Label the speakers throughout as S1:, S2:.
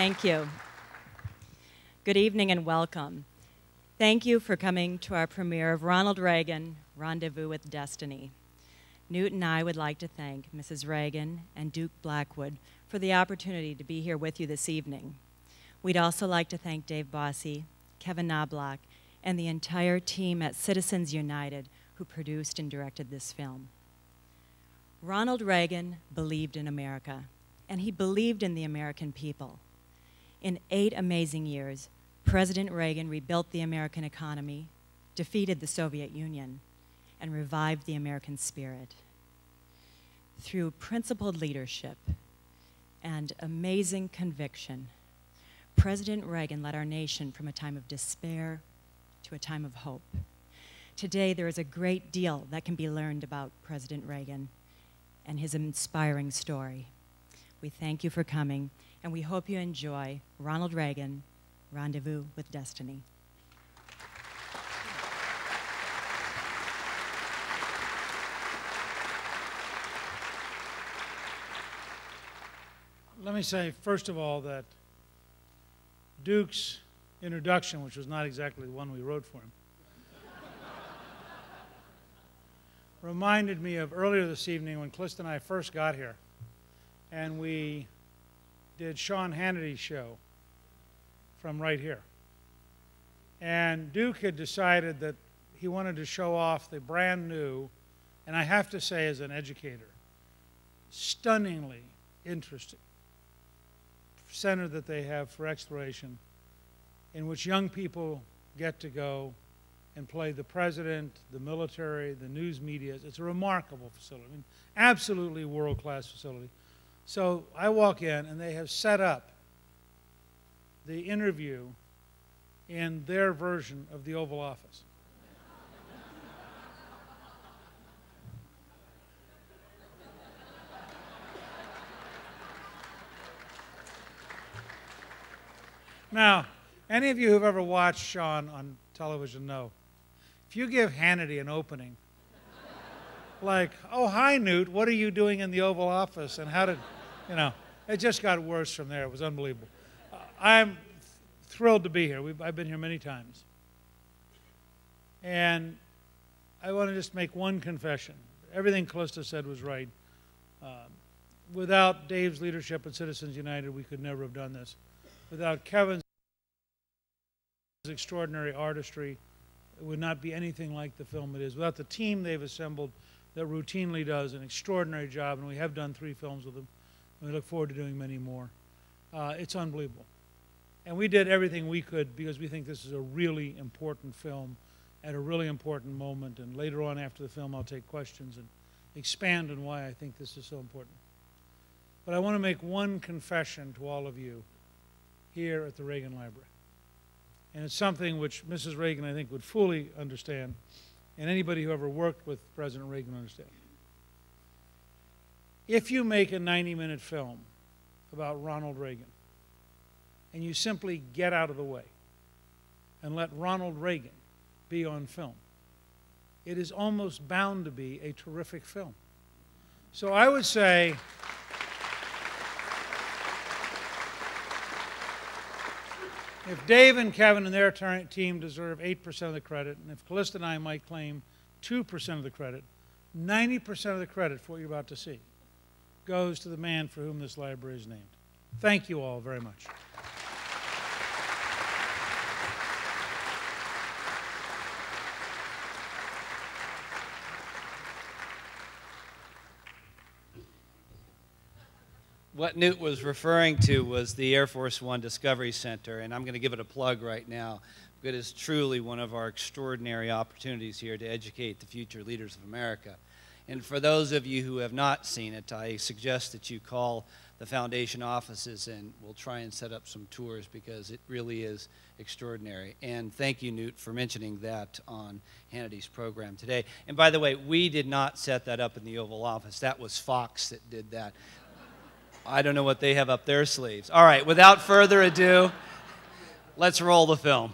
S1: Thank you. Good evening and welcome. Thank you for coming to our premiere of Ronald Reagan, Rendezvous with Destiny. Newt and I would like to thank Mrs. Reagan and Duke Blackwood for the opportunity to be here with you this evening. We'd also like to thank Dave Bossie, Kevin Knoblock, and the entire team at Citizens United who produced and directed this film. Ronald Reagan believed in America, and he believed in the American people. In eight amazing years, President Reagan rebuilt the American economy, defeated the Soviet Union, and revived the American spirit. Through principled leadership and amazing conviction, President Reagan led our nation from a time of despair to a time of hope. Today, there is a great deal that can be learned about President Reagan and his inspiring story. We thank you for coming and we hope you enjoy Ronald Reagan, Rendezvous with Destiny.
S2: Let me say, first of all, that Duke's introduction, which was not exactly the one we wrote for him, reminded me of earlier this evening when Callista and I first got here, and we did Sean Hannity's show from right here. And Duke had decided that he wanted to show off the brand new, and I have to say, as an educator, stunningly interesting center that they have for exploration, in which young people get to go and play the president, the military, the news media. It's a remarkable facility. I mean, absolutely world class facility. So I walk in, and they have set up the interview in their version of the Oval Office. Now, any of you who've ever watched Sean on television know if you give Hannity an opening, like, oh, hi, Newt, what are you doing in the Oval Office? And how did you know, it just got worse from there. It was unbelievable. Uh, I'm thrilled to be here. We've, I've been here many times. And I want to just make one confession. Everything Callista said was right. Uh, without Dave's leadership at Citizens United, we could never have done this. Without Kevin's extraordinary artistry, it would not be anything like the film it is. Without the team they've assembled that routinely does an extraordinary job, and we have done three films with them, we look forward to doing many more. Uh, it's unbelievable. And we did everything we could because we think this is a really important film at a really important moment. And later on after the film, I'll take questions and expand on why I think this is so important. But I want to make one confession to all of you here at the Reagan Library. And it's something which Mrs. Reagan, I think, would fully understand, and anybody who ever worked with President Reagan understand. If you make a 90 minute film about Ronald Reagan and you simply get out of the way and let Ronald Reagan be on film, it is almost bound to be a terrific film. So I would say. If Dave and Kevin and their team deserve 8% of the credit, and if Callista and I might claim 2% of the credit, 90% of the credit for what you're about to see goes to the man for whom this library is named. Thank you all very much.
S3: What Newt was referring to was the Air Force One Discovery Center, and I'm going to give it a plug right now. It is truly one of our extraordinary opportunities here to educate the future leaders of America. And for those of you who have not seen it, I suggest that you call the foundation offices and we'll try and set up some tours because it really is extraordinary. And thank you, Newt, for mentioning that on Hannity's program today. And by the way, we did not set that up in the Oval Office. That was Fox that did that. I don't know what they have up their sleeves. All right, without further ado, let's roll the film.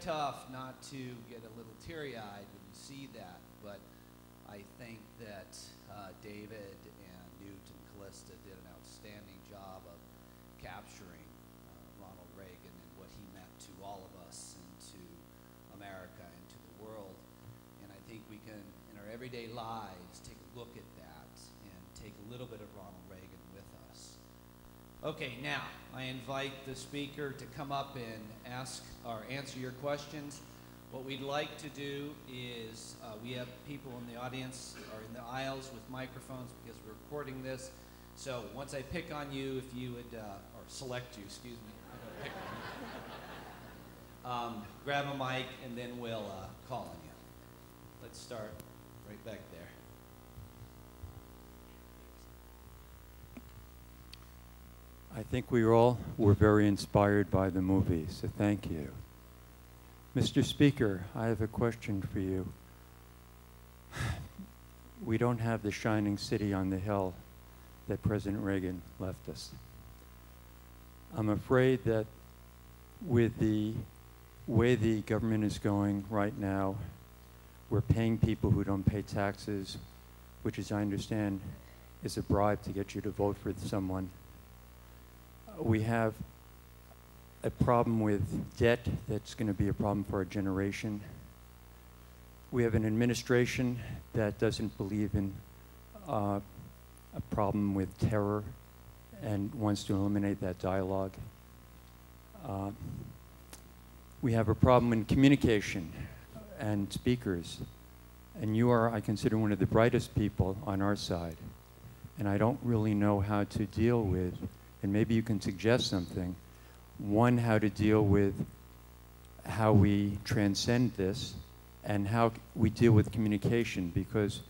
S3: Tough not to get a little teary eyed when you see that, but I think that uh, David Okay, now I invite the speaker to come up and ask or answer your questions. What we'd like to do is uh, we have people in the audience or in the aisles with microphones because we're recording this. So once I pick on you, if you would, uh, or select you, excuse me. Um, grab a mic and then we'll uh, call on you. Let's start right back there.
S4: I think we all were very inspired by the movie, so thank you. Mr. Speaker, I have a question for you. We don't have the shining city on the hill that President Reagan left us. I'm afraid that with the way the government is going right now, we're paying people who don't pay taxes, which, as I understand, is a bribe to get you to vote for someone we have a problem with debt that's going to be a problem for our generation. We have an administration that doesn't believe in uh, a problem with terror and wants to eliminate that dialogue. Uh, we have a problem in communication and speakers. And you are, I consider, one of the brightest people on our side. And I don't really know how to deal with and maybe you can suggest something. One, how to deal with how we transcend this and how we deal with communication because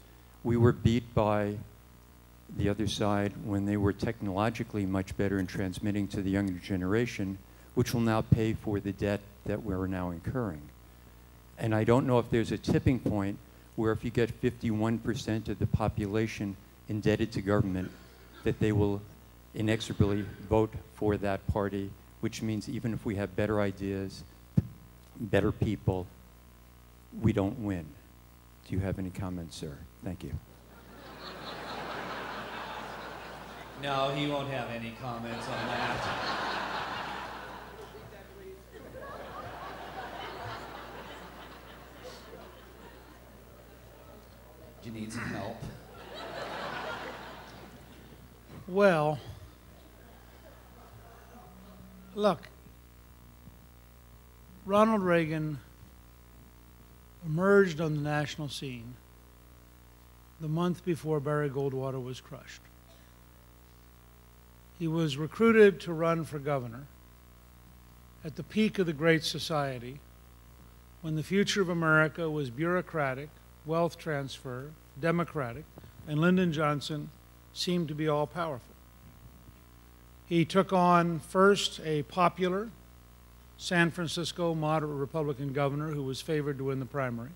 S4: we were beat by the other side when they were technologically much better in transmitting to the younger generation, which will now pay for the debt that we're now incurring. And I don't know if there's a tipping point where if you get 51% of the population indebted to government, that they will inexorably vote for that party, which means even if we have better ideas, better people, we don't win. Do you have any comments, sir? Thank you.
S3: No, he won't have any comments on that. Do you need some help?
S2: Well, Look, Ronald Reagan emerged on the national scene the month before Barry Goldwater was crushed. He was recruited to run for governor at the peak of the Great Society when the future of America was bureaucratic, wealth transfer, democratic, and Lyndon Johnson seemed to be all powerful. He took on first a popular San Francisco moderate Republican governor who was favored to win the primary,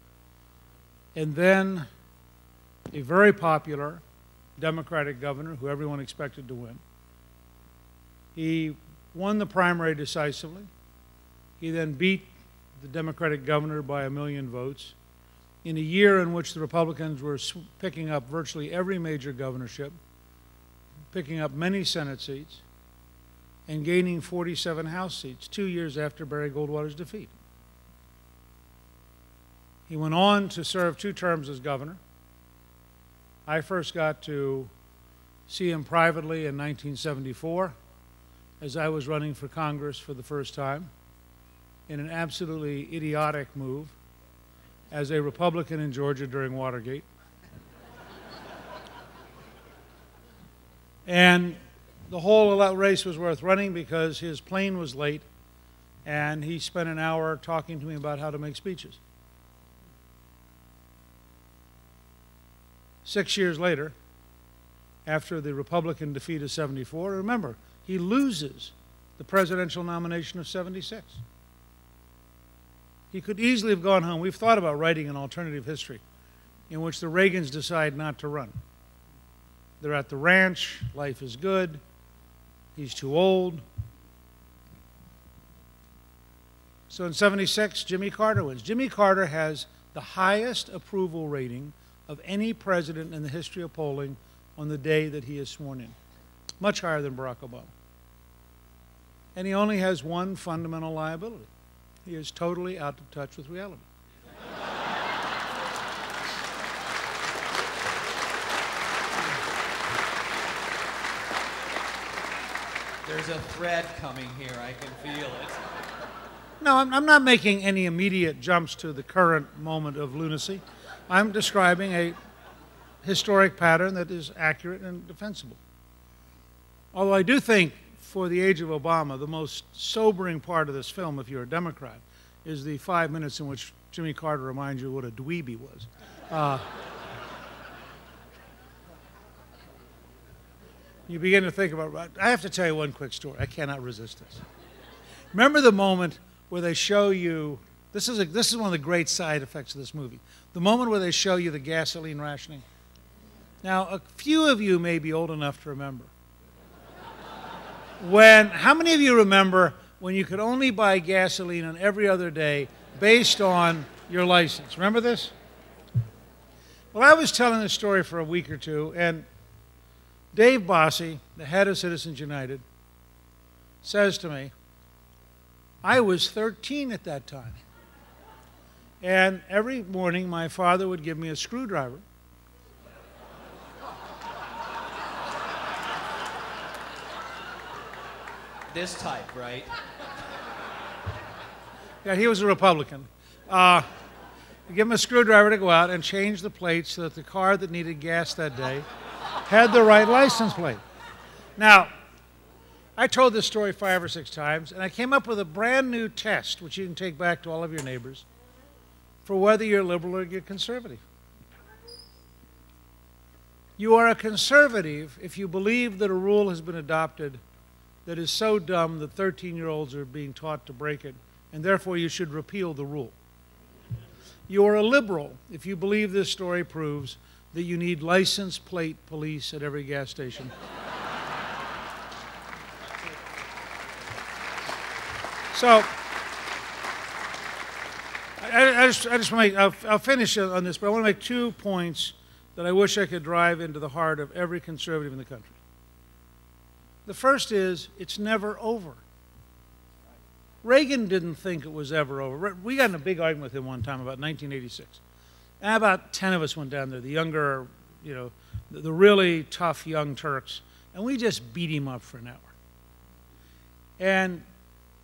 S2: and then a very popular Democratic governor who everyone expected to win. He won the primary decisively. He then beat the Democratic governor by a million votes in a year in which the Republicans were picking up virtually every major governorship, picking up many Senate seats and gaining 47 House seats two years after Barry Goldwater's defeat. He went on to serve two terms as governor. I first got to see him privately in 1974 as I was running for Congress for the first time in an absolutely idiotic move as a Republican in Georgia during Watergate. and the whole of that race was worth running because his plane was late and he spent an hour talking to me about how to make speeches. Six years later, after the Republican defeat of 74, remember, he loses the presidential nomination of 76. He could easily have gone home. We've thought about writing an alternative history in which the Reagans decide not to run. They're at the ranch, life is good, he's too old. So in 76, Jimmy Carter wins. Jimmy Carter has the highest approval rating of any president in the history of polling on the day that he is sworn in, much higher than Barack Obama. And he only has one fundamental liability he is totally out of touch with reality.
S3: There's a thread coming here. I can feel it.
S2: No, I'm, I'm not making any immediate jumps to the current moment of lunacy. I'm describing a historic pattern that is accurate and defensible. Although I do think, for the age of Obama, the most sobering part of this film, if you're a Democrat, is the five minutes in which Jimmy Carter reminds you what a dweeby was. Uh, you begin to think about. I have to tell you one quick story. I cannot resist this. Remember the moment where they show you. This is, a, this is one of the great side effects of this movie. The moment where they show you the gasoline rationing. Now, a few of you may be old enough to remember. When, how many of you remember when you could only buy gasoline on every other day based on your license? Remember this? Well, I was telling this story for a week or two, and Dave Bossie, the head of Citizens United, says to me, I was 13 at that time. And every morning, my father would give me a screwdriver.
S3: This type, right?
S2: Yeah, he was a Republican. Uh, give him a screwdriver to go out and change the plate so that the car that needed gas that day had the right license plate. Now, I told this story five or six times, and I came up with a brand new test, which you can take back to all of your neighbors, for whether you're liberal or you're conservative. You are a conservative if you believe that a rule has been adopted that is so dumb that 13 year olds are being taught to break it, and therefore you should repeal the rule. You are a liberal if you believe this story proves that you need license plate police at every gas station. So, I, I just, I just want to make, I'll, I'll finish on this, but I want to make two points that I wish I could drive into the heart of every conservative in the country. The first is, it's never over. Reagan didn't think it was ever over. We got in a big argument with him one time about 1986. And about 10 of us went down there, the younger, you know, the, the really tough young Turks, and we just beat him up for an hour. And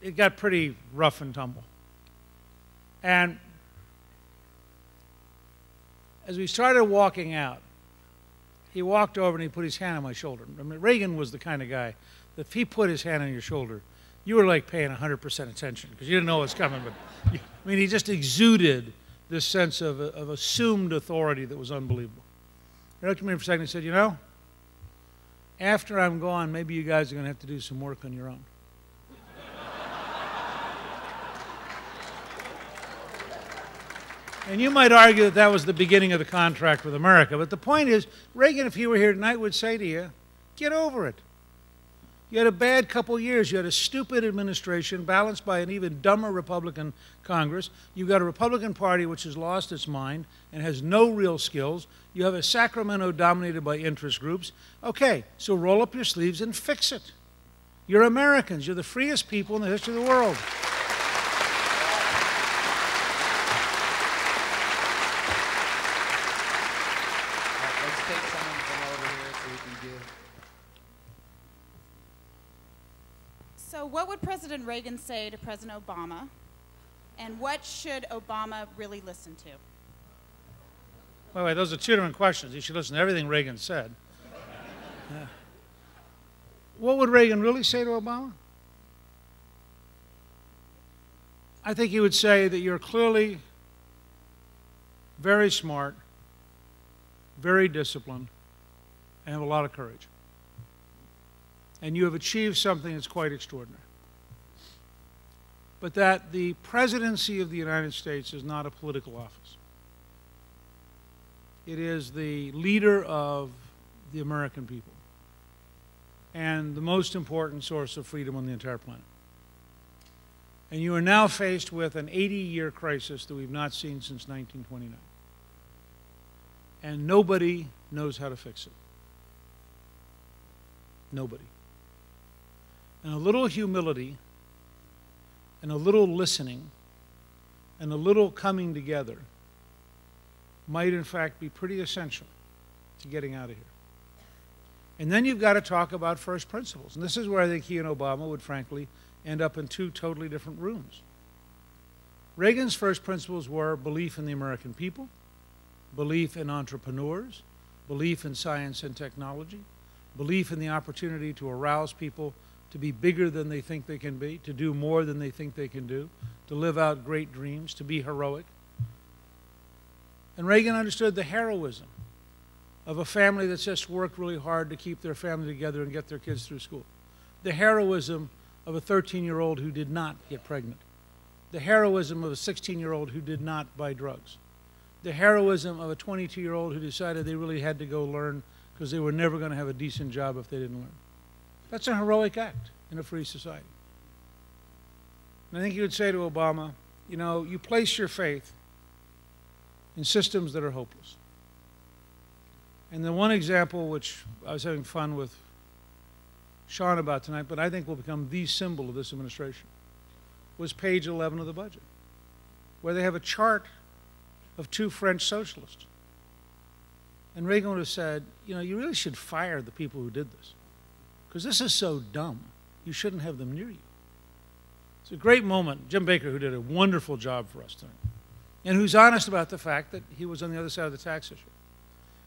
S2: it got pretty rough and tumble. And as we started walking out, he walked over and he put his hand on my shoulder. I mean, Reagan was the kind of guy that if he put his hand on your shoulder, you were like paying 100% attention because you didn't know what was coming. But you, I mean, he just exuded this sense of, of assumed authority that was unbelievable. He looked at me for a second and said, You know, after I'm gone, maybe you guys are going to have to do some work on your own. And you might argue that that was the beginning of the contract with America. But the point is, Reagan, if he were here tonight, would say to you, get over it. You had a bad couple years. You had a stupid administration balanced by an even dumber Republican Congress. You've got a Republican Party which has lost its mind and has no real skills. You have a Sacramento dominated by interest groups. Okay, so roll up your sleeves and fix it. You're Americans. You're the freest people in the history of the world.
S5: What would President Reagan say to President Obama? And what should Obama really listen to?
S2: Wait, wait, those are two different questions. You should listen to everything Reagan said. Yeah. What would Reagan really say to Obama? I think he would say that you're clearly very smart, very disciplined, and have a lot of courage and you have achieved something that's quite extraordinary. but that the presidency of the United States is not a political office. It is the leader of the American people and the most important source of freedom on the entire planet. And you are now faced with an 80 year crisis that we've not seen since 1929. And nobody knows how to fix it. Nobody. And a little humility and a little listening and a little coming together might, in fact, be pretty essential to getting out of here. And then you've got to talk about first principles. And this is where I think he and Obama would, frankly, end up in two totally different rooms. Reagan's first principles were belief in the American people, belief in entrepreneurs, belief in science and technology, belief in the opportunity to arouse people to be bigger than they think they can be, to do more than they think they can do, to live out great dreams, to be heroic. And Reagan understood the heroism of a family that's just worked really hard to keep their family together and get their kids through school. The heroism of a 13 year old who did not get pregnant. The heroism of a 16 year old who did not buy drugs. The heroism of a 22 year old who decided they really had to go learn because they were never going to have a decent job if they didn't learn. That's a heroic act in a free society. And I think you would say to Obama, you know, you place your faith in systems that are hopeless. And the one example which I was having fun with Sean about tonight, but I think will become the symbol of this administration, was page 11 of the budget, where they have a chart of two French socialists. And Reagan would have said, you know, you really should fire the people who did this, because this is so dumb. You shouldn't have them near you. It's a great moment. Jim Baker, who did a wonderful job for us tonight, and who's honest about the fact that he was on the other side of the tax issue.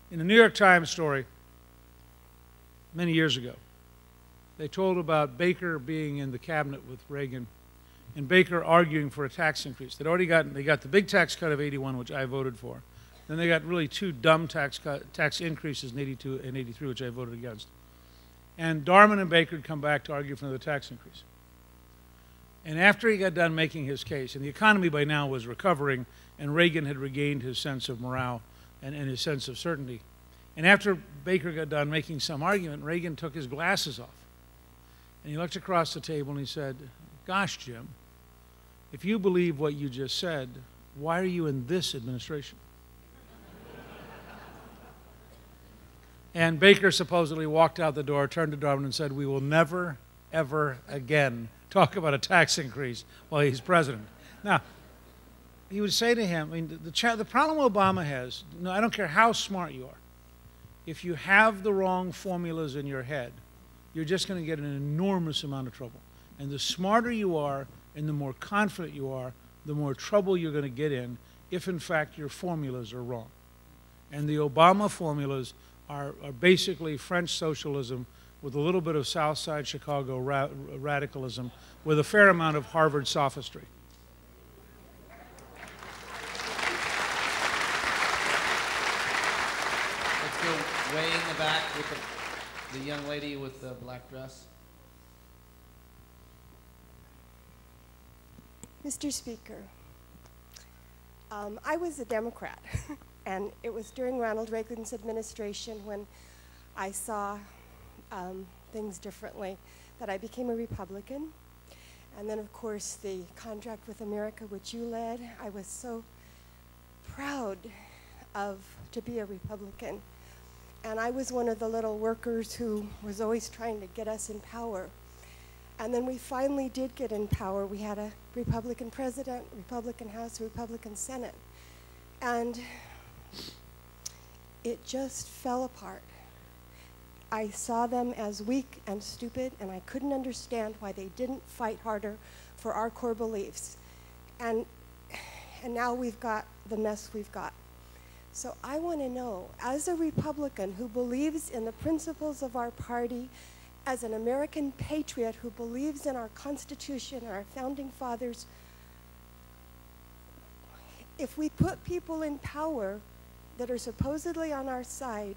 S2: In a New York Times story many years ago, they told about Baker being in the cabinet with Reagan and Baker arguing for a tax increase. They'd already gotten, they got the big tax cut of 81, which I voted for. Then they got really two dumb tax, cut, tax increases in 82 and 83, which I voted against. And Darman and Baker had come back to argue for another tax increase. And after he got done making his case, and the economy by now was recovering, and Reagan had regained his sense of morale and, and his sense of certainty. And after Baker got done making some argument, Reagan took his glasses off. And he looked across the table and he said, Gosh, Jim, if you believe what you just said, why are you in this administration? And Baker supposedly walked out the door, turned to Darman, and said, We will never, ever again talk about a tax increase while he's president. Now, he would say to him, I mean, the, the, the problem Obama has, no, I don't care how smart you are, if you have the wrong formulas in your head, you're just going to get an enormous amount of trouble. And the smarter you are and the more confident you are, the more trouble you're going to get in if, in fact, your formulas are wrong. And the Obama formulas are, are basically French socialism with a little bit of South Side Chicago ra radicalism with a fair amount of Harvard sophistry.
S6: Let's go way in the back with the, the young lady with the black dress.
S7: Mr. Speaker, um, I was a Democrat, and it was during Ronald Reagan's administration when I saw um, things differently that I became a Republican. And then, of course, the contract with America, which you led, I was so proud of to be a Republican. And I was one of the little workers who was always trying to get us in power. And then we finally did get in power. We had a Republican president, Republican House, Republican Senate. And it just fell apart. I saw them as weak and stupid, and I couldn't understand why they didn't fight harder for our core beliefs. And, and now we've got the mess we've got. So I want to know, as a Republican who believes in the principles of our party, as an American patriot who believes in our Constitution and our founding fathers, if we put people in power that are supposedly on our side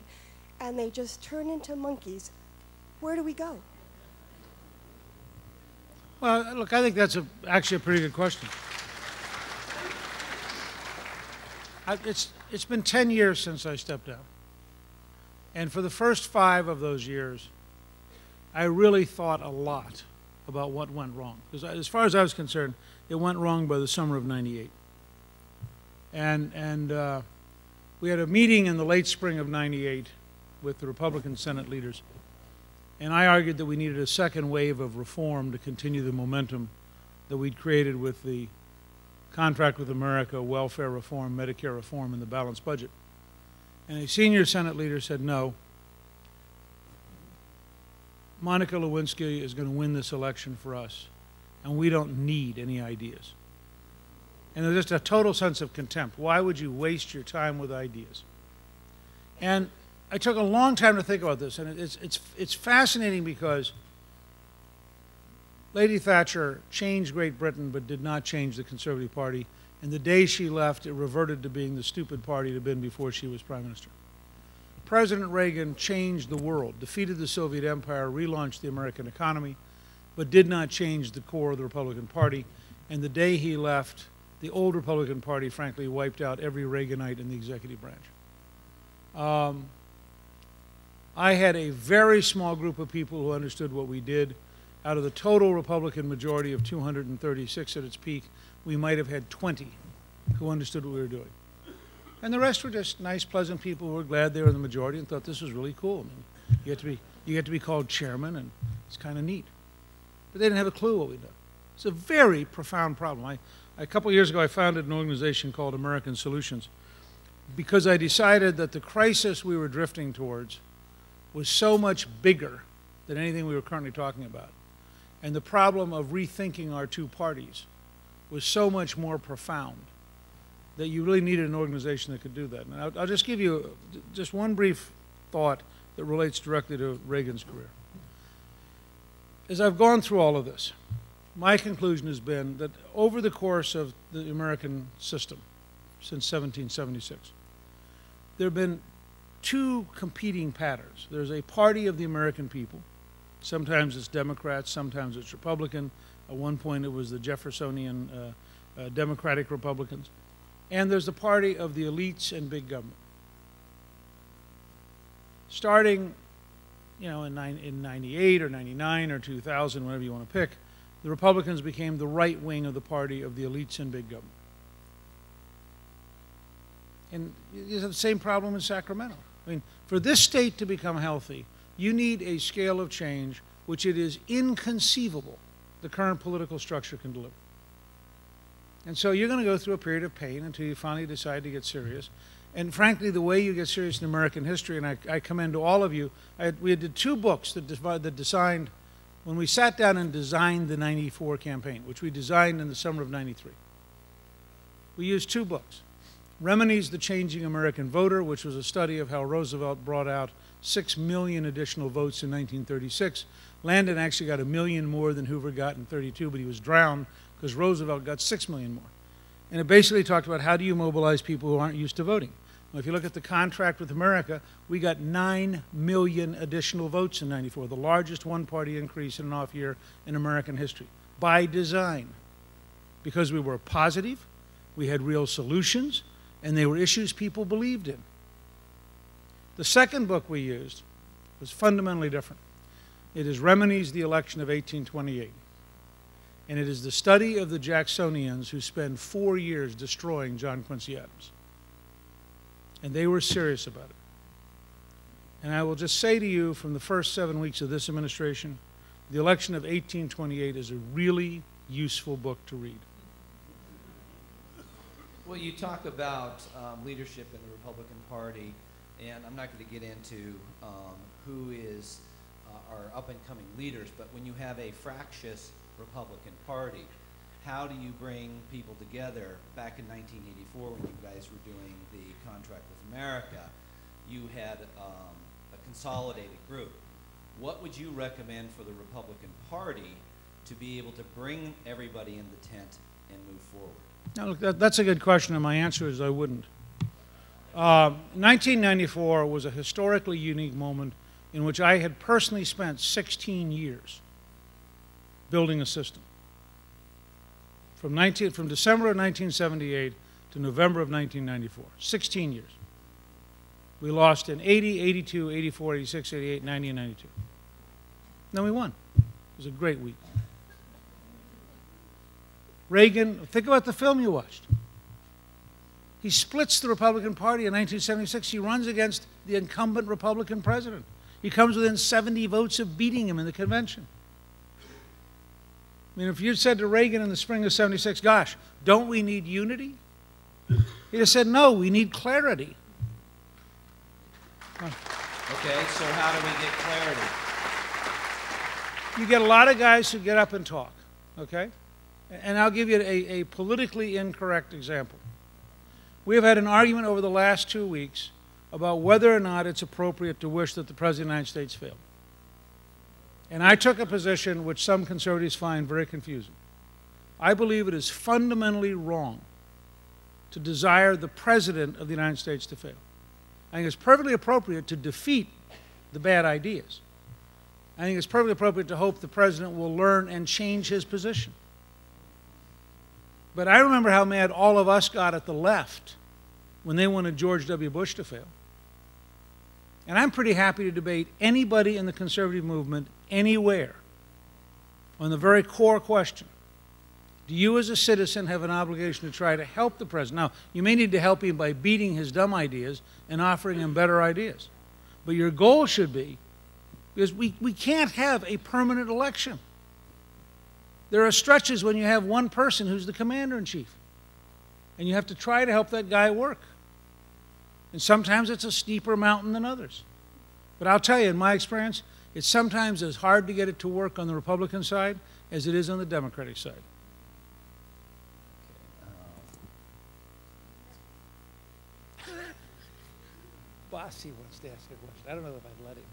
S7: and they just turn into monkeys, where do we go?
S2: Well, look, I think that's a, actually a pretty good question. I, it's, it's been 10 years since I stepped down. And for the first five of those years, I really thought a lot about what went wrong. Because as far as I was concerned, it went wrong by the summer of 98. And, and uh, we had a meeting in the late spring of 98 with the Republican Senate leaders. And I argued that we needed a second wave of reform to continue the momentum that we'd created with the Contract with America, welfare reform, Medicare reform, and the balanced budget. And a senior Senate leader said, no. Monica Lewinsky is going to win this election for us, and we don't need any ideas. And there's just a total sense of contempt. Why would you waste your time with ideas? And I took a long time to think about this, and it's, it's, it's fascinating because Lady Thatcher changed Great Britain but did not change the Conservative Party. And the day she left, it reverted to being the stupid party it had been before she was Prime Minister. President Reagan changed the world, defeated the Soviet Empire, relaunched the American economy, but did not change the core of the Republican Party. And the day he left, the old Republican Party, frankly, wiped out every Reaganite in the executive branch. Um, I had a very small group of people who understood what we did. Out of the total Republican majority of 236 at its peak, we might have had 20 who understood what we were doing. And the rest were just nice, pleasant people who were glad they were in the majority and thought this was really cool. I mean, you get to be, you get to be called chairman, and it's kind of neat. But they didn't have a clue what we'd done. It's a very profound problem. I, a couple years ago, I founded an organization called American Solutions because I decided that the crisis we were drifting towards was so much bigger than anything we were currently talking about. And the problem of rethinking our two parties was so much more profound that you really needed an organization that could do that. And I'll, I'll just give you just one brief thought that relates directly to Reagan's career. As I've gone through all of this, my conclusion has been that over the course of the American system since 1776, there have been two competing patterns. There's a party of the American people. Sometimes it's Democrats, sometimes it's Republican. At one point, it was the Jeffersonian uh, uh, Democratic Republicans. And there's the party of the elites and big government. Starting, you know, in, nine, in 98 or 99 or 2000, whatever you want to pick, the Republicans became the right wing of the party of the elites and big government. And you have the same problem in Sacramento. I mean, for this state to become healthy, you need a scale of change which it is inconceivable the current political structure can deliver. And so you're going to go through a period of pain until you finally decide to get serious. And frankly, the way you get serious in American history, and I, I commend to all of you, I, we did two books that, that designed, when we sat down and designed the 94 campaign, which we designed in the summer of 93, we used two books. Remini's The Changing American Voter, which was a study of how Roosevelt brought out 6 million additional votes in 1936. Landon actually got a million more than Hoover got in 32, but he was drowned because Roosevelt got 6 million more. And it basically talked about how do you mobilize people who aren't used to voting. Well, if you look at the contract with America, we got 9 million additional votes in 94, the largest one party increase in an off year in American history, by design. Because we were positive, we had real solutions, and they were issues people believed in. The second book we used was fundamentally different. It is Remini's The Election of 1828 and it is the study of the Jacksonians who spend four years destroying John Quincy Adams. And they were serious about it. And I will just say to you from the first seven weeks of this administration, the election of 1828 is a really useful book to read.
S6: Well, you talk about um, leadership in the Republican Party, and I'm not going to get into um, who is uh, our up and coming leaders, but when you have a fractious Republican Party. How do you bring people together? Back in 1984, when you guys were doing the contract with America, you had um, a consolidated group. What would you recommend for the Republican Party to be able to bring everybody in the tent and move forward?
S2: Now, look, that, that's a good question, and my answer is I wouldn't. Uh, 1994 was a historically unique moment in which I had personally spent 16 years building a system. From, 19, from December of 1978 to November of 1994. 16 years. We lost in 80, 82, 84, 86, 88, 90, and 92. Then we won. It was a great week. Reagan, think about the film you watched. He splits the Republican Party in 1976. He runs against the incumbent Republican president. He comes within 70 votes of beating him in the convention. I mean, if you'd said to Reagan in the spring of 76, gosh, don't we need unity? He'd have said, no, we need clarity.
S6: Okay, so how do we get clarity?
S2: You get a lot of guys who get up and talk, okay? And I'll give you a, a politically incorrect example. We have had an argument over the last two weeks about whether or not it's appropriate to wish that the President of the United States failed. And I took a position which some conservatives find very confusing. I believe it is fundamentally wrong to desire the President of the United States to fail. I think it's perfectly appropriate to defeat the bad ideas. I think it's perfectly appropriate to hope the President will learn and change his position. But I remember how mad all of us got at the left when they wanted George W. Bush to fail. And I'm pretty happy to debate anybody in the conservative movement anywhere on the very core question do you, as a citizen, have an obligation to try to help the president? Now, you may need to help him by beating his dumb ideas and offering him better ideas. But your goal should be because we, we can't have a permanent election. There are stretches when you have one person who's the commander in chief, and you have to try to help that guy work. And sometimes it's a steeper mountain than others. But I'll tell you, in my experience, it's sometimes as hard to get it to work on the Republican side as it is on the Democratic side. Bossie wants to ask a question. I don't know if I'd let him.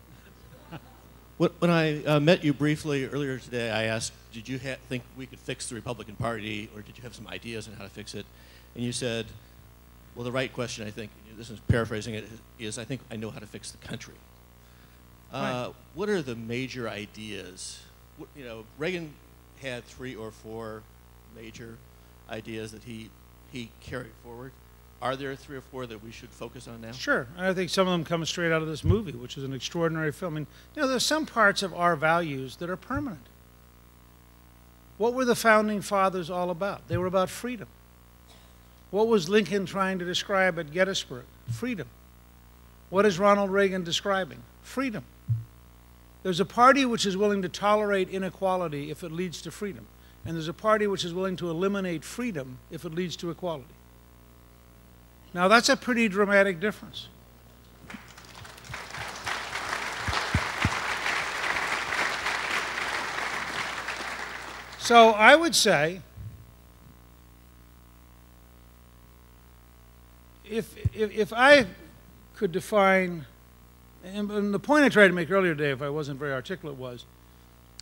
S8: When, when I uh, met you briefly earlier today, I asked, did you ha- think we could fix the Republican Party, or did you have some ideas on how to fix it? And you said, well, the right question, I think, this is paraphrasing it, is I think I know how to fix the country. Uh,
S2: Right.
S8: What are the major ideas? What, you know, Reagan had three or four major ideas that he, he carried forward. Are there three or four that we should focus on now?
S2: Sure. And I think some of them come straight out of this movie, which is an extraordinary film. And, you know, there's some parts of our values that are permanent. What were the founding fathers all about? They were about freedom. What was Lincoln trying to describe at Gettysburg? Freedom. What is Ronald Reagan describing? Freedom. There's a party which is willing to tolerate inequality if it leads to freedom. And there's a party which is willing to eliminate freedom if it leads to equality. Now, that's a pretty dramatic difference. So I would say if, if, if I could define, and, and the point I tried to make earlier today, if I wasn't very articulate, was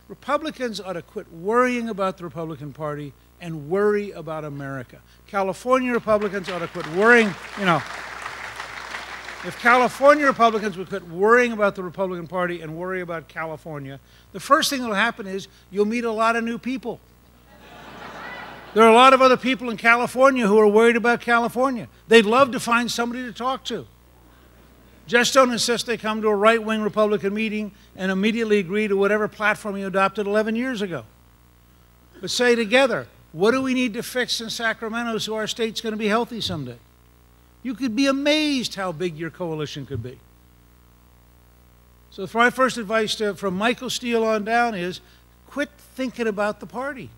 S2: Republicans ought to quit worrying about the Republican Party and worry about America. California Republicans ought to quit worrying, you know. If California Republicans would quit worrying about the Republican Party and worry about California, the first thing that will happen is you'll meet a lot of new people. There are a lot of other people in California who are worried about California. They'd love to find somebody to talk to. Just don't insist they come to a right wing Republican meeting and immediately agree to whatever platform you adopted 11 years ago. But say together, what do we need to fix in Sacramento so our state's going to be healthy someday? You could be amazed how big your coalition could be. So, my first advice to, from Michael Steele on down is quit thinking about the party.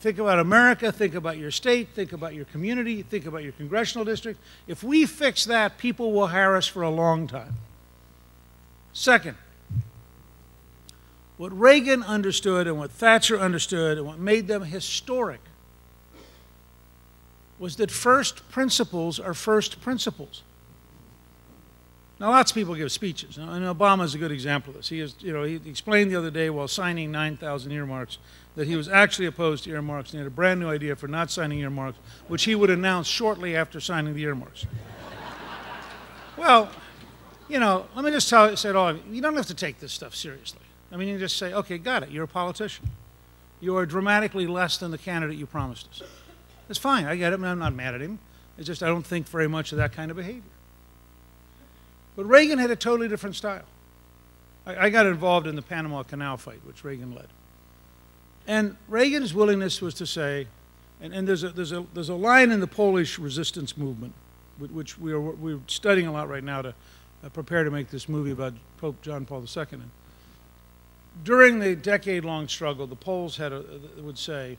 S2: Think about America, think about your state, think about your community, think about your congressional district. If we fix that, people will hire us for a long time. Second, what Reagan understood and what Thatcher understood and what made them historic was that first principles are first principles. Now, lots of people give speeches, and Obama is a good example of this. He, is, you know, he explained the other day while signing 9,000 earmarks that he was actually opposed to earmarks and he had a brand new idea for not signing earmarks, which he would announce shortly after signing the earmarks. well, you know, let me just tell, say it all. You don't have to take this stuff seriously. I mean, you just say, okay, got it. You're a politician. you are dramatically less than the candidate you promised us. It's fine. I get it. I'm not mad at him. It's just I don't think very much of that kind of behavior. But Reagan had a totally different style. I, I got involved in the Panama Canal fight, which Reagan led. And Reagan's willingness was to say, and, and there's, a, there's, a, there's a line in the Polish resistance movement, which we are, we're studying a lot right now to uh, prepare to make this movie about Pope John Paul II. And during the decade-long struggle, the Poles had a, would say,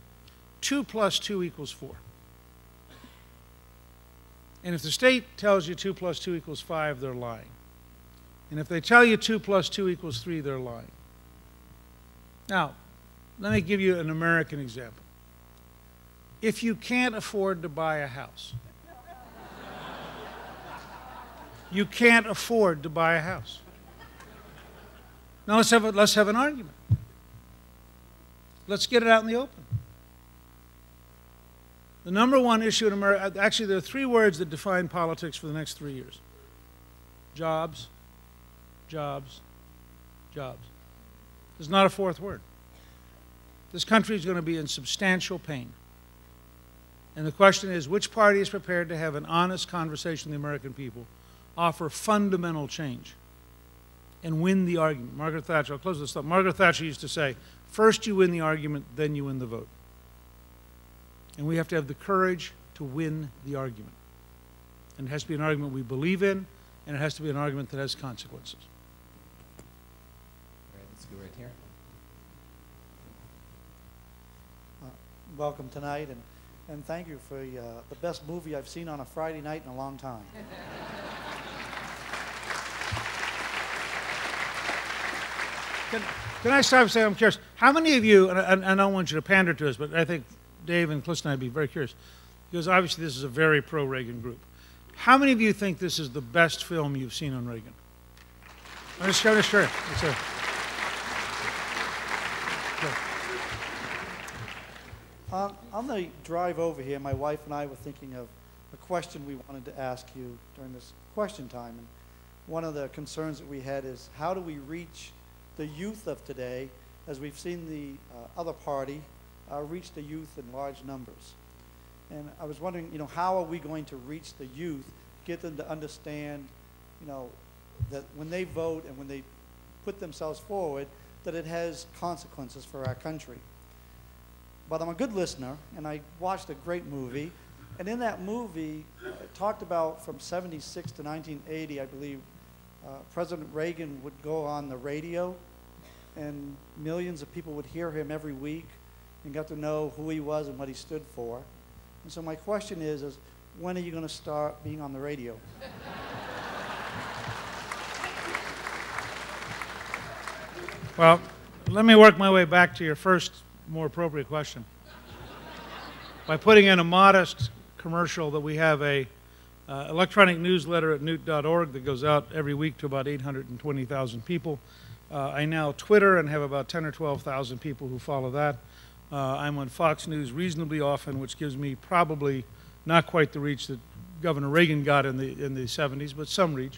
S2: two plus two equals four. And if the state tells you 2 plus 2 equals 5, they're lying. And if they tell you 2 plus 2 equals 3, they're lying. Now, let me give you an American example. If you can't afford to buy a house, you can't afford to buy a house. Now let's have, a, let's have an argument. Let's get it out in the open. The number one issue in America, actually, there are three words that define politics for the next three years jobs, jobs, jobs. There's not a fourth word. This country is going to be in substantial pain. And the question is which party is prepared to have an honest conversation with the American people, offer fundamental change, and win the argument? Margaret Thatcher, I'll close this up. Margaret Thatcher used to say, first you win the argument, then you win the vote. And we have to have the courage to win the argument. And it has to be an argument we believe in, and it has to be an argument that has consequences.
S6: All right, let's go right here.
S9: Uh, welcome tonight, and, and thank you for uh, the best movie I've seen on a Friday night in a long time.
S2: Can, can I stop and say, I'm curious, how many of you, and I, and I don't want you to pander to us, but I think Dave and Clifton, I'd be very curious, because obviously this is a very pro-Reagan group. How many of you think this is the best film you've seen on Reagan? I'm just.
S9: Um, on the drive over here, my wife and I were thinking of a question we wanted to ask you during this question time. And one of the concerns that we had is how do we reach the youth of today, as we've seen the uh, other party uh, reach the youth in large numbers. And I was wondering, you know, how are we going to reach the youth, get them to understand, you know, that when they vote and when they put themselves forward, that it has consequences for our country. But I'm a good listener, and I watched a great movie. And in that movie, uh, it talked about from 76 to 1980, I believe, uh, President Reagan would go on the radio, and millions of people would hear him every week and got to know who he was and what he stood for. And so my question is, is when are you going to start being on the radio?
S2: Well, let me work my way back to your first, more appropriate question. By putting in a modest commercial that we have a uh, electronic newsletter at newt.org that goes out every week to about 820,000 people. Uh, I now Twitter and have about 10 or 12,000 people who follow that. Uh, I'm on Fox News reasonably often, which gives me probably not quite the reach that Governor Reagan got in the in the 70s, but some reach.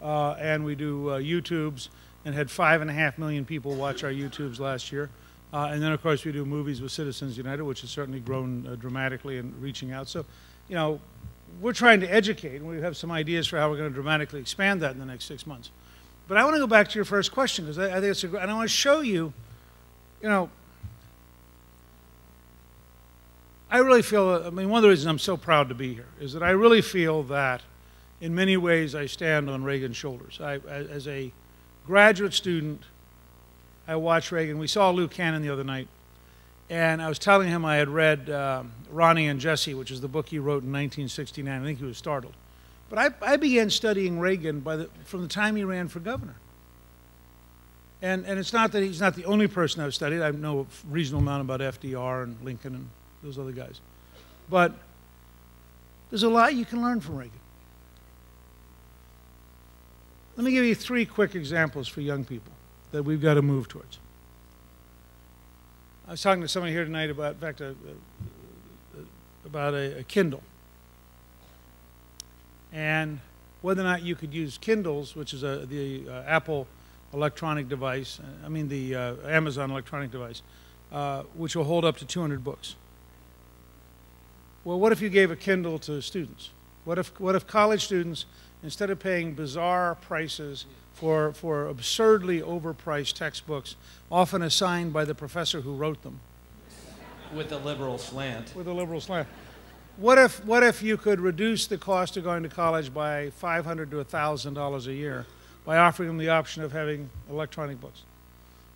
S2: Uh, and we do uh, YouTubes and had five and a half million people watch our YouTubes last year. Uh, and then, of course, we do movies with Citizens United, which has certainly grown uh, dramatically and reaching out. So, you know, we're trying to educate, and we have some ideas for how we're going to dramatically expand that in the next six months. But I want to go back to your first question because I, I, think it's a, and I want to show you, you know, I really feel, I mean, one of the reasons I'm so proud to be here is that I really feel that in many ways I stand on Reagan's shoulders. I, as a graduate student, I watched Reagan. We saw Lou Cannon the other night, and I was telling him I had read um, Ronnie and Jesse, which is the book he wrote in 1969. I think he was startled. But I, I began studying Reagan by the, from the time he ran for governor. And, and it's not that he's not the only person I've studied. I know a reasonable amount about FDR and Lincoln and those other guys. But there's a lot you can learn from Reagan. Let me give you three quick examples for young people that we've got to move towards. I was talking to somebody here tonight about, in fact, a, a, about a, a Kindle and whether or not you could use Kindles, which is a, the uh, Apple electronic device, I mean the uh, Amazon electronic device, uh, which will hold up to 200 books. Well, what if you gave a Kindle to students? What if, what if college students, instead of paying bizarre prices for, for absurdly overpriced textbooks, often assigned by the professor who wrote them,
S6: With a liberal slant.
S2: with a liberal slant. What if, what if you could reduce the cost of going to college by $500 to $1,000 a year by offering them the option of having electronic books?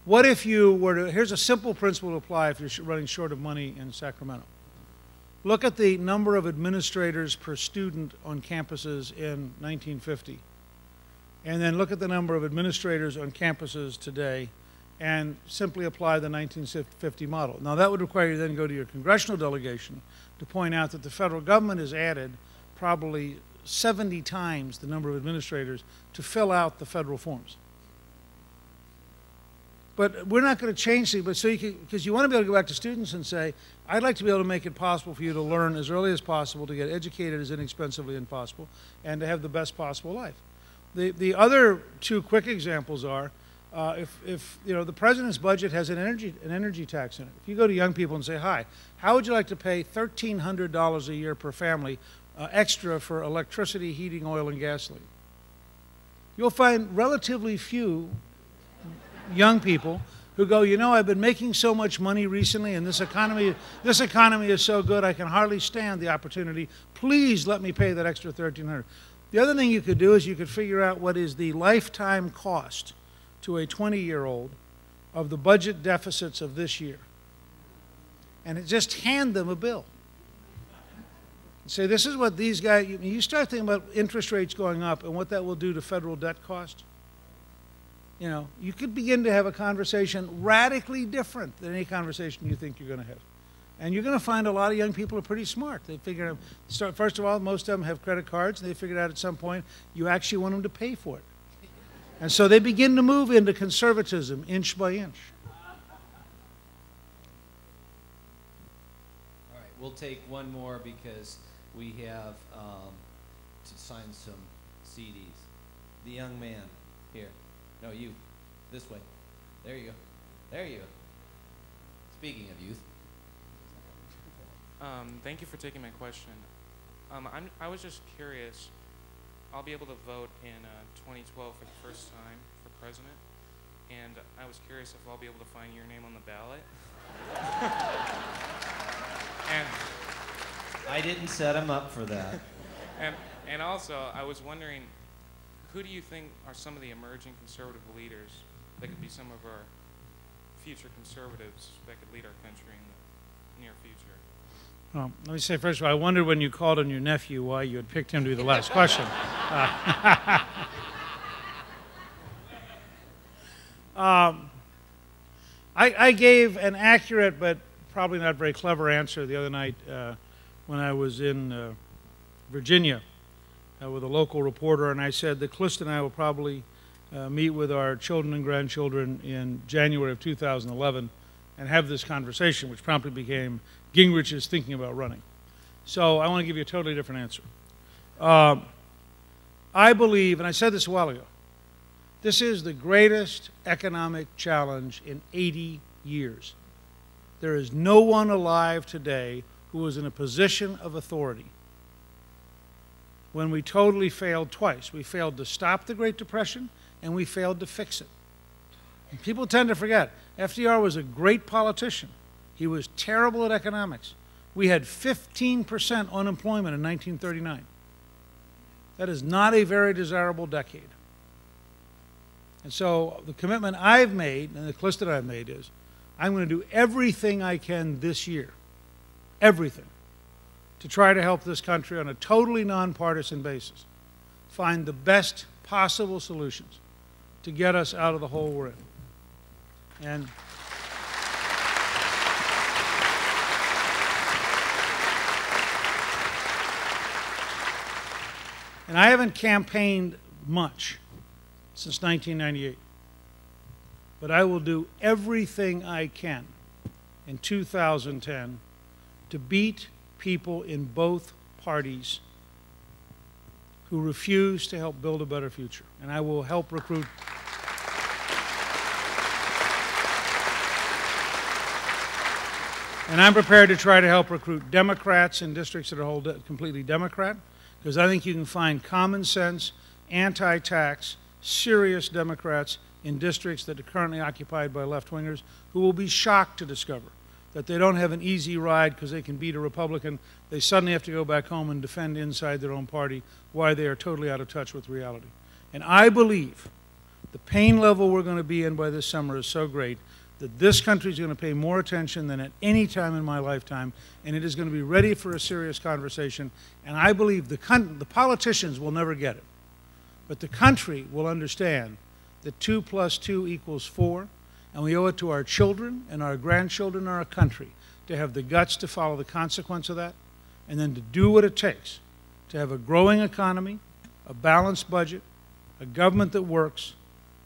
S2: What if you were to, here's a simple principle to apply if you're running short of money in Sacramento. Look at the number of administrators per student on campuses in 1950, and then look at the number of administrators on campuses today, and simply apply the 1950 model. Now, that would require you then go to your congressional delegation to point out that the federal government has added probably 70 times the number of administrators to fill out the federal forms. But we're not going to change things, but so you can, because you want to be able to go back to students and say, I'd like to be able to make it possible for you to learn as early as possible, to get educated as inexpensively as possible, and to have the best possible life. The, the other two quick examples are, uh, if, if, you know, the president's budget has an energy, an energy tax in it. If you go to young people and say, hi, how would you like to pay $1,300 a year per family uh, extra for electricity, heating, oil, and gasoline? You'll find relatively few young people who go, you know, I've been making so much money recently, and this economy, this economy is so good, I can hardly stand the opportunity. Please let me pay that extra 1300 The other thing you could do is you could figure out what is the lifetime cost to a 20-year-old of the budget deficits of this year, and just hand them a bill. Say, this is what these guys, you- you start thinking about interest rates going up and what that will do to federal debt cost you know, you could begin to have a conversation radically different than any conversation you think you're going to have. And you're going to find a lot of young people are pretty smart. They figure out, start, first of all, most of them have credit cards, and they figured out at some point you actually want them to pay for it. And so they begin to move into conservatism inch by inch.
S6: All right, we'll take one more because we have um, to sign some CDs. The young man here. No, you. This way. There you go. There you go. Speaking of youth.
S10: Um, thank you for taking my question. Um, I'm, I was just curious. I'll be able to vote in uh, 2012 for the first time for president, and I was curious if I'll be able to find your name on the ballot. and
S6: I didn't set him up for that.
S10: and and also, I was wondering, who do you think are some of the emerging conservative leaders that could be some of our future conservatives that could lead our country in the near future?
S2: Well, let me say first of all, I wondered when you called on your nephew why you had picked him to be the last question. Uh, um, I, I gave an accurate but probably not very clever answer the other night uh, when I was in uh, Virginia uh, with a local reporter, and I said that Callista and I will probably uh, meet with our children and grandchildren in January of 2011 and have this conversation, which promptly became Gingrich is thinking about running. So I want to give you a totally different answer. Um, I believe, and I said this a while ago, this is the greatest economic challenge in 80 years. There is no one alive today who is in a position of authority when we totally failed twice. We failed to stop the Great Depression, and we failed to fix it. And people tend to forget FDR was a great politician. He was terrible at economics. We had 15% unemployment in 1939. That is not a very desirable decade. And so the commitment I've made, and the list that I've made is, I'm going to do everything I can this year, everything, to try to help this country on a totally nonpartisan basis find the best possible solutions to get us out of the hole we're in. And And I haven't campaigned much since 1998. But I will do everything I can in 2010 to beat people in both parties who refuse to help build a better future. And I will help recruit. And I'm prepared to try to help recruit Democrats in districts that are whole completely Democrat, because I think you can find common sense, anti-tax, serious Democrats in districts that are currently occupied by left-wingers who will be shocked to discover that they don't have an easy ride because they can beat a Republican. They suddenly have to go back home and defend inside their own party why they are totally out of touch with reality. And I believe the pain level we're going to be in by this summer is so great that this country is going to pay more attention than at any time in my lifetime, and it is going to be ready for a serious conversation. And I believe the, the politicians will never get it, but the country will understand that 2 plus 2 equals 4, and we owe it to our children and our grandchildren and our country to have the guts to follow the consequence of that, and then to do what it takes to have a growing economy, a balanced budget, a government that works,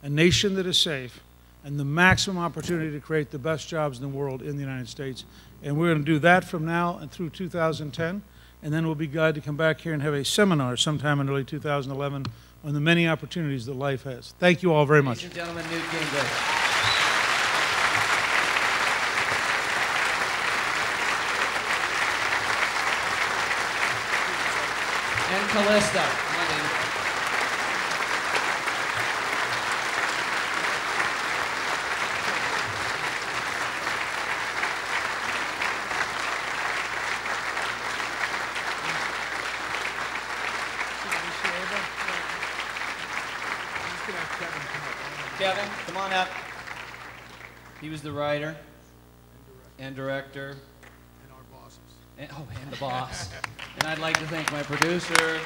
S2: a nation that is safe, and the maximum opportunity to create the best jobs in the world in the United States. And we're going to do that from now and through 2010, and then we'll be glad to come back here and have a seminar sometime in early 2011 on the many opportunities that life has. Thank you all very much.
S3: Ladies and gentlemen, Newt Gingrich. And Callista. Kevin, come on up. He was the writer and director.
S11: And our bosses.
S3: And, oh, and the boss. and I'd like to thank my producer.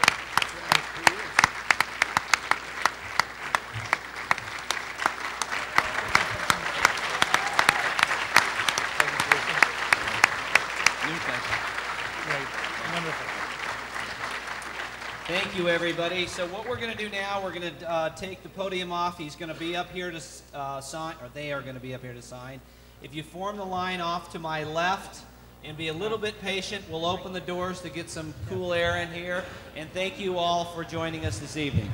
S3: Thank you, everybody. So what we're going to do now, we're going to uh, take the podium off. He's going to be up here to uh, sign, or they are going to be up here to sign. If you form the line off to my left and be a little bit patient, we'll open the doors to get some cool air in here. And thank you all for joining us this evening.